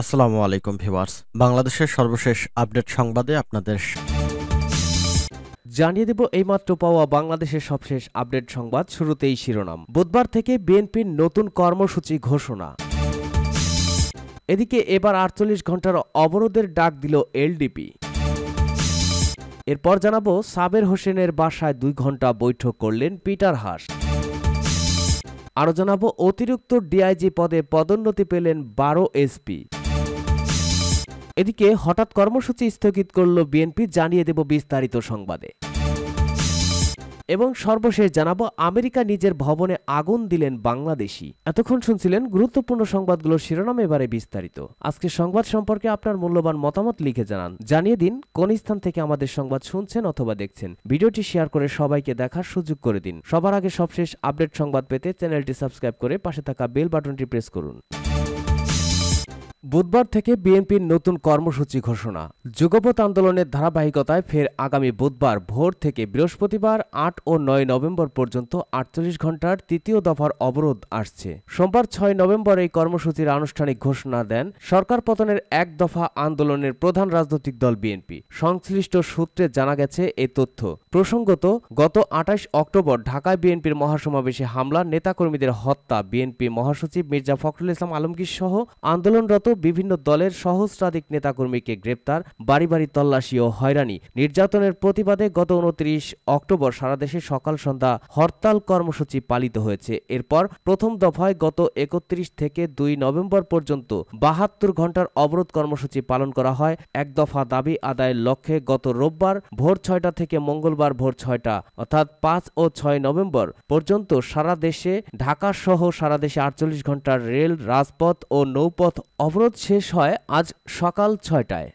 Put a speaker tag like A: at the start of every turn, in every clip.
A: আসসালামু আলাইকুম, ভিউয়ার্স। বাংলাদেশের সর্বশেষ আপডেট সংবাদে আপনাদের
B: জানিয়ে দেব এইমাত্র পাওয়া বাংলাদেশের সবশেষ আপডেট সংবাদ শুরুতেই শিরোনাম। বুধবার থেকে বিএনপির নতুন কর্মসূচি ঘোষণা। এদিকে এবার আটচল্লিশ ঘণ্টার অবরোধের ডাক দিল এলডিপি। এরপর জানাব, সাবের হোসেনের বাসায় দুই ঘণ্টা বৈঠক করলেন পিটার হাস। আরও জানাব, অতিরিক্ত ডিআইজি পদে পদোন্নতি পেলেন বারো এসপি। এদিকে হঠাৎ কর্মসূচি স্থগিত করল বিএনপি, জানিয়ে দেব বিস্তারিত সংবাদে। এবং সর্বশেষ জানাব, আমেরিকা নিজের ভবনে আগুন দিলেন বাংলাদেশি। এতক্ষণ শুনছিলেন গুরুত্বপূর্ণ সংবাদগুলোর শিরোনাম, এবারে বিস্তারিত। আজকে সংবাদ সম্পর্কে আপনার মূল্যবান মতামত লিখে জানান। জানিয়ে দিন, কোন স্থান থেকে আমাদের সংবাদ শুনছেন অথবা দেখছেন। ভিডিওটি শেয়ার করে সবাইকে দেখার সুযোগ করে দিন। সবার আগে সবশেষ আপডেট সংবাদ পেতে চ্যানেলটি সাবস্ক্রাইব করে পাশে থাকা বেল বাটনটি প্রেস করুন। বুধবার থেকে বিএনপির নতুন কর্মসূচি ঘোষণা। যুগপথ আন্দোলনের ধারাবাহিকতায় ফের আগামী বুধবার ভোর থেকে বৃহস্পতিবার আট ও নয় নভেম্বর পর্যন্ত আটচল্লিশ ঘণ্টার তৃতীয় দফার অবরোধ আসছে। সোমবার ছয় নভেম্বর এই কর্মসূচির আনুষ্ঠানিক ঘোষণা দেন সরকার পতনের এক দফা আন্দোলনের প্রধান রাজনৈতিক দল বিএনপি। সংশ্লিষ্ট সূত্রে জানা গেছে এই তথ্য। প্রসঙ্গত, গত আঠাশ অক্টোবর ঢাকায় বিএনপির মহাসমাবেশে হামলা নেতাকর্মীদের হত্যা বিএনপি মহাসচিব মির্জা ফখরুল ইসলাম আলমগীর সহ আন্দোলনরত বিভিন্ন দলের সহস্রাধিক নেতাকর্মীকে গ্রেপ্তার, বাড়ি বাড়ি তল্লাশি ও হয়রানি। নির্যাতনের প্রতিবাদে গত উনত্রিশ অক্টোবর সারা দেশে সকাল সন্ধ্যা হরতাল কর্মসূচি পালিত হয়েছে। এরপর প্রথম দফায় গত একত্রিশ থেকে দুই নভেম্বর পর্যন্ত বাহাত্তর ঘণ্টার অবরোধ কর্মসূচি পালন করা হয়। এক দফা দাবি আদায়ের লক্ষ্যে গত রোববার ভোর ছয়টা থেকে মঙ্গলবার ভোর ছয়টা, অর্থাৎ পাঁচ ও ছয় নভেম্বর পর্যন্ত সারা দেশে ঢাকা সহ সারা দেশে আটচল্লিশ ঘণ্টার রেল, রাজপথ ও নৌপথ অবরোধ শেষ হয় আজ সকাল ছয়টায়।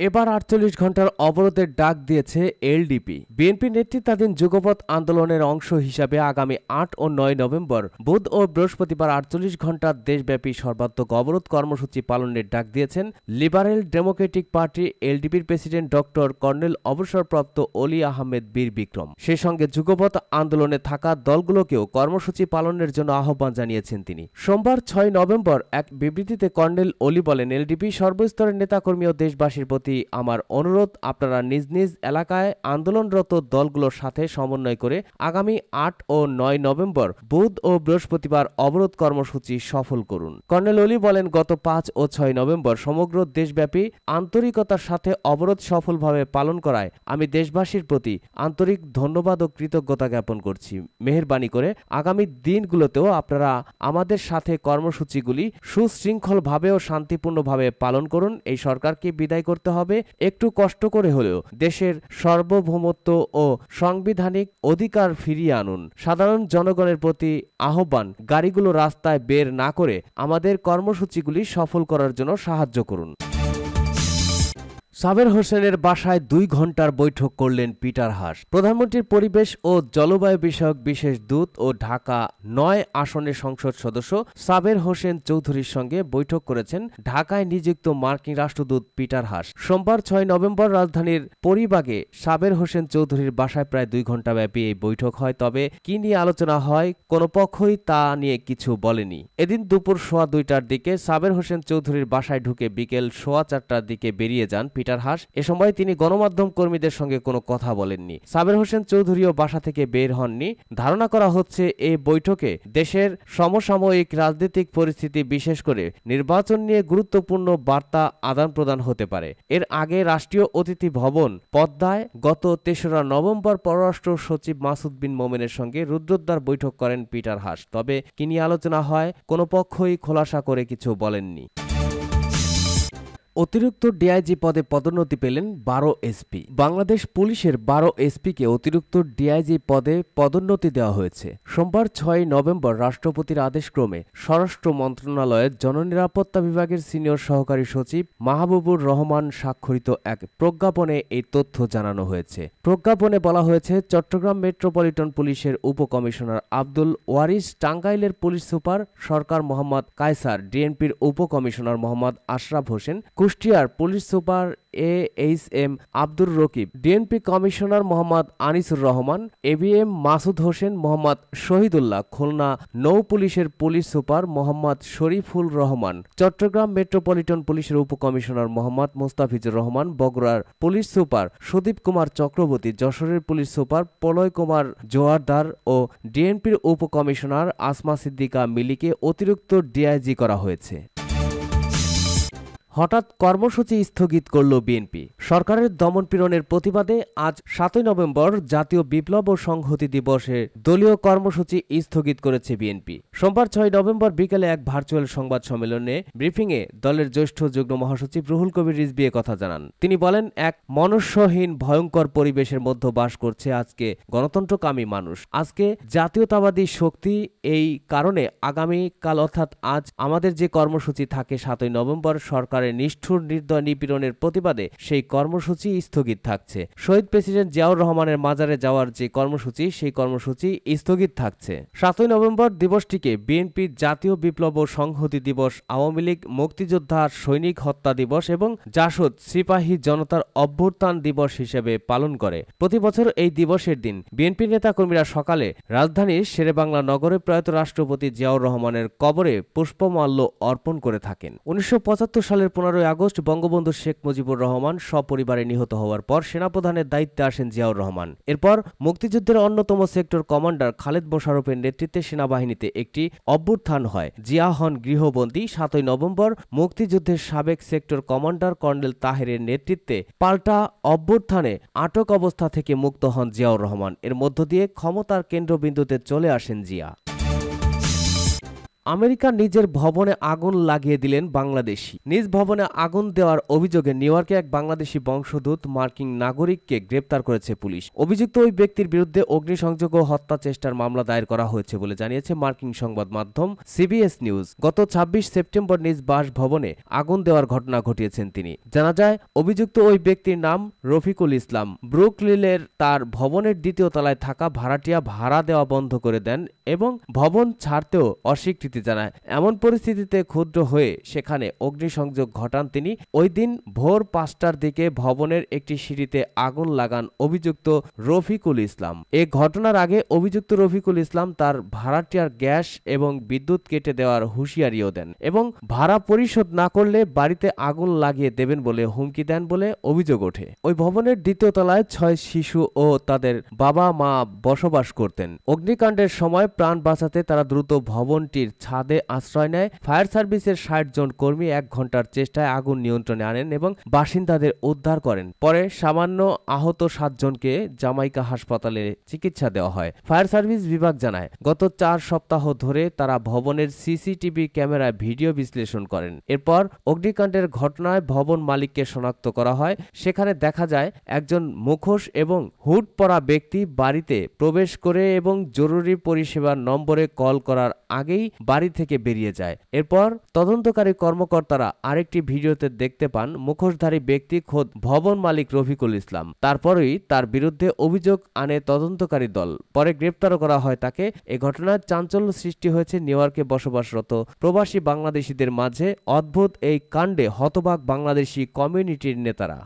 B: এবার আটচল্লিশ ঘণ্টার অবরোধের ডাক দিয়েছে এলডিপি। বিএনপি নেতৃত্বাধীন যুগপথ আন্দোলনের অংশ হিসাবে আগামী আট ও নয় নভেম্বর, বুধ ও বৃহস্পতিবার আটচল্লিশ ঘণ্টার দেশব্যাপী সর্বাত্মক অবরোধ কর্মসূচি পালনের ডাক দিয়েছেন লিবারেল ডেমোক্রেটিক পার্টি এলডিপির প্রেসিডেন্ট ডক্টর কর্নেল অবসরপ্রাপ্ত অলি আহমেদ বীর বিক্রম। সে সঙ্গে যুগপথ আন্দোলনে থাকা দলগুলোকেও কর্মসূচি পালনের জন্য আহ্বান জানিয়েছেন তিনি। সোমবার ছয় নভেম্বর এক বিবৃতিতে কর্নেল অলি বলেন, এলডিপি সর্বস্তরের নেতাকর্মী ও দেশবাসীর প্রতি আমার অনুরোধ আপনারা নিজ নিজ এলাকায় আন্দোলনরত দলগুলোর সাথে সমন্বয় করে আগামী আট ও নয় নভেম্বর বুধ ও বৃহস্পতিবার অবরোধ কর্মসূচি সফল করুন। কর্নেল অলি বলেন, গত পাঁচ ও ছয় নভেম্বর সমগ্র দেশব্যাপী আন্তরিকতার সাথে অবরোধ সফলভাবে পালন করায় আমি দেশবাসীর প্রতি আন্তরিক ধন্যবাদ ও কৃতজ্ঞতা জ্ঞাপন করছি। মেহরবানি করে আগামী দিনগুলোতেও আপনারা আমাদের সাথে কর্মসূচিগুলি সুশৃঙ্খলভাবে ও শান্তিপূর্ণভাবে পালন করুন। এই সরকারকে বিদায় করতে হবে একটু কষ্ট করে হলেও দেশের সার্বভৌমত্ব ও সাংবিধানিক অধিকার ফিরিয়ে আনুন। সাধারণ জনগণের প্রতি আহ্বান, গাড়িগুলো রাস্তায় বের না করে আমাদের কর্মসূচিগুলি সফল করার জন্য সাহায্য করুন। সাবের হোসেনের বাসায় দুই ঘণ্টার বৈঠক করলেন পিটার হাস। প্রধানমন্ত্রীর পরিবেশ ও জলবায়ু বিষয়ক বিশেষ দূত ও ঢাকা নয় আসনের সংসদ সদস্য সাবের হোসেন চৌধুরীর সঙ্গে বৈঠক করেছেন ঢাকায় নিযুক্ত মার্কিন রাষ্ট্রদূত পিটার হাস। সোমবার ছয় নভেম্বর রাজধানীর পরিবাগে সাবের হোসেন চৌধুরীর বাসায় প্রায় দুই ঘণ্টা ব্যাপী এই বৈঠক হয়, তবে কি নিয়ে আলোচনা হয় কোনো পক্ষই তা নিয়ে কিছু বলেনি। এদিন দুপুর সোয়া দুইটার দিকে সাবের হোসেন চৌধুরীর বাসায় ঢুকে বিকেল সোয়া চারটার দিকে বেরিয়ে যান পিটার হাস। এ সময় তিনি গণমাধ্যম কর্মীদের সঙ্গে কোনো কথা বলেননি। সাবের হোসেন চৌধুরীও বাসা থেকে বের হননি। ধারণা করা হচ্ছে এই বৈঠকে দেশের সমসাময়িক রাজনৈতিক পরিস্থিতি বিশেষ করে নির্বাচন নিয়ে গুরুত্বপূর্ণ বার্তা আদান প্রদান হতে পারে। এর আগে রাষ্ট্রীয় অতিথি ভবন পদ্মায় গত তেসরা নভেম্বর পররাষ্ট্র সচিব মাসুদ বিন মোমেনের সঙ্গে রুদ্রদ্বার বৈঠক করেন পিটার হাস। তবে কি নিয়ে আলোচনা হয়, কোনো পক্ষই খোলাসা করে কিছু বলেননি। অতিরিক্ত ডিআইজি পদে পদোন্নতি পেলেন বারো এসপি। বাংলাদেশ পুলিশের বারো এসপিকে অতিরিক্ত ডিআইজি পদে পদোন্নতি দেওয়া হয়েছে। সোমবার ছয় নভেম্বর রাষ্ট্রপতির আদেশক্রমে স্বরাষ্ট্র মন্ত্রণালয়ের জননিরাপত্তা বিভাগের সিনিয়র সহকারী সচিব মাহবুবুর রহমান স্বাক্ষরিত এক প্রজ্ঞাপনে এই তথ্য জানানো হয়েছে। প্রজ্ঞাপনে বলা হয়েছে, চট্টগ্রাম মেট্রোপলিটন পুলিশের উপকমিশনার আব্দুল ওয়ারিস টাঙ্গাইলের পুলিশ সুপার সরকার মোহাম্মদ কায়সার, ডিএনপির উপকমিশনার মোহাম্মদ আশরাফ হোসেন কুষ্টিয়ার police super A H M Abdur Rakib, DNP commissioner Mohammad Anisur Rahman ABM Masud Hossain Mohammad Shahidullah, Khulna নৌ পুলিশের police super Mohammad Shariful Rahman, Chattogram metropolitan পুলিশের উপকমিশনার মোহাম্মদ মোস্তাফিজুর রহমান, বগুড়ার পুলিশ সুপার সুদীপ কুমার চক্রবর্তী, যশোরের পুলিশ সুপার প্রলয় কুমার জোয়ারদার ও ডিএনপির উপকমিশনার আসমা সিদ্দিকা মিলিকে অতিরিক্ত ডিআইজি করা হয়েছে। হঠাৎ কর্মসূচি স্থগিত করল বিএনপি। সরকারের দমনপীড়নের প্রতিবাদে আজ সাতই নভেম্বর জাতীয় বিপ্লব ও সংহতি দিবসে দলীয় কর্মসূচি স্থগিত করেছে বিএনপি। সোমবার ছয় নভেম্বর বিকেলে এক ভার্চুয়াল সংবাদ সম্মেলনে ব্রিফিংয়ে দলের জ্যেষ্ঠ যুগ্ম মহাসচিব রুহুল কবির রিজবি কথা জানান। তিনি বলেন, এক মনুষ্যহীন, ভয়ঙ্কর পরিবেশের মধ্যে বাস করছে আজকে গণতন্ত্রকামী মানুষ। আজকে জাতীয়তাবাদী শক্তি এই কারণে আগামী কাল অর্থাৎ আজ আমাদের যে কর্মসূচি থাকে সাতই নভেম্বর সরকার সরকারের নিষ্ঠুর নির্দয় নিপীড়নের প্রতিবাদে সেই কর্মসূচি স্থগিত থাকছে। শহীদ প্রেসিডেন্ট জিয়াউর রহমানের মাজারে যাওয়ার যে কর্মসূচি, সেই কর্মসূচি স্থগিত থাকছে। সাতই নভেম্বর দিবসটিকে বিএনপির জাতীয় বিপ্লব সংহতি দিবস, আওয়ামী লীগ মুক্তিযোদ্ধা সৈনিক হত্যা দিবস এবং জাসদ সিপাহী জনতার অভ্যুত্থান দিবস হিসেবে পালন করে। প্রতি বছর এই দিবসের দিন বিএনপি নেতাকর্মীরা সকালে রাজধানীর শেরেবাংলা নগরে প্রয়াত রাষ্ট্রপতি জিয়াউর রহমানের কবরে পুষ্পমাল্য অর্পণ করে থাকেন। উনিশশো পঁচাত্তর সালের পনেরোই আগস্ট বঙ্গবন্ধু শেখ মুজিবুর রহমান সপরিবারে নিহত হওয়ার পর সেনাপ্রধানের দায়িত্বে আসেন জিয়াউর রহমান। এরপর মুক্তিযুদ্ধের অন্যতম সেক্টর কমান্ডার খালেদ মোশারফের নেতৃত্বে সেনাবাহিনীতে একটি অভ্যুত্থান হয়। জিয়া হন গৃহবন্দী। সাতই নভেম্বর মুক্তিযুদ্ধের সাবেক সেক্টর কমান্ডার কর্নেল তাহেরের নেতৃত্বে পাল্টা অভ্যুত্থানে আটক অবস্থা থেকে মুক্ত হন জিয়াউর রহমান। এর মধ্য দিয়ে ক্ষমতার কেন্দ্রবিন্দুতে চলে আসেন জিয়া। আমেরিকা নিজের ভবনে আগুন লাগিয়ে দিলেন বাংলাদেশি। নিজ ভবনে আগুন দেওয়ার অভিযোগে নিউ ইয়র্কে এক বাংলাদেশি বংশোদ্ভূত মার্কিন নাগরিককে গ্রেপ্তার করেছে পুলিশ। অভিযুক্ত ওই ব্যক্তির বিরুদ্ধে অগ্নিসংযোগ ও হত্যা চেষ্টার মামলা দায়ের করা হয়েছে বলে জানিয়েছে মার্কিন সংবাদ মাধ্যম সিবিএস নিউজ। গত ২৬ সেপ্টেম্বর নিজ বাসভবনে আগুন দেওয়ার ঘটনা ঘটিয়েছেন তিনি। জানা যায়, অভিযুক্ত ওই ব্যক্তির নাম রফিকুল ইসলাম। ব্রুকলিলের তার ভবনের দ্বিতীয় তলায় থাকা ভাড়াটিয়া ভাড়া দেওয়া বন্ধ করে দেন এবং ভবন ছাড়তেও অস্বীকৃতি পরিস্থিতি জানায়। এমন পরিস্থিতিতে ক্ষুদ্র হয়ে সেখানে অগ্নিসংযোগ ঘটান তিনি। ওই দিন ভোর পাঁচটার দিকে ভবনের একটি সিঁড়িতে আগুন লাগান অভিযুক্ত রফিকুল ইসলাম। এ ঘটনার আগে অভিযুক্ত রফিকুল ইসলাম তার ভাড়াটিয়ার গ্যাস এবং বিদ্যুৎ কেটে দেওয়ার হুঁশিয়ারিও দেন এবং ভাড়া পরিশোধ না করলে বাড়িতে আগুন লাগিয়ে দেবেন বলে হুমকি দেন বলে অভিযোগ ওঠে। ওই ভবনের দ্বিতীয় তলায় ছয় শিশু ও তাদের বাবা মা বসবাস করতেন। অগ্নিকাণ্ডের সময় প্রাণ বাঁচাতে তারা দ্রুত ভবনটির ছাদে আশ্রয় নেয়। ফায়ার সার্ভিসের ষাট জন কর্মী এক ঘণ্টার চেষ্টায় আগুন নিয়ন্ত্রণে আনেন এবং বাসিন্দাদের উদ্ধার করেন। পরে সামান্য আহত সাতজনকে জামাইকা হাসপাতালে চিকিৎসা দেওয়া হয়। ফায়ার সার্ভিস বিভাগ জানায়, গত চার সপ্তাহ ধরে তারা ভবনের সিসিটিভি ক্যামেরায় ভিডিও বিশ্লেষণ করেন। এরপর অগ্নিকাণ্ডের ঘটনায় ভবন মালিককে শনাক্ত করা হয়। সেখানে দেখা যায়, একজন মুখোশ এবং হুড পরা ব্যক্তি বাড়িতে প্রবেশ করে এবং জরুরি পরিষেবার নম্বরে কল করার আগেই বাড়ি থেকে বেরিয়ে যায়। এরপর তদন্তকারী কর্মকর্তারা আরেকটি ভিডিওতে দেখতে পান মুখোশধারী ব্যক্তি খোদ ভবন মালিক রফিকুল ইসলাম। তারপরেই তার বিরুদ্ধে অভিযোগ আনে তদন্তকারী দল। পরে গ্রেপ্তারও করা হয় তাকে। এ ঘটনার চাঞ্চল্য সৃষ্টি হয়েছে নিউ ইয়র্কে বসবাসরত প্রবাসী বাংলাদেশিদের মাঝে। অদ্ভুত এই কাণ্ডে হতবাক বাংলাদেশি কমিউনিটির নেতারা।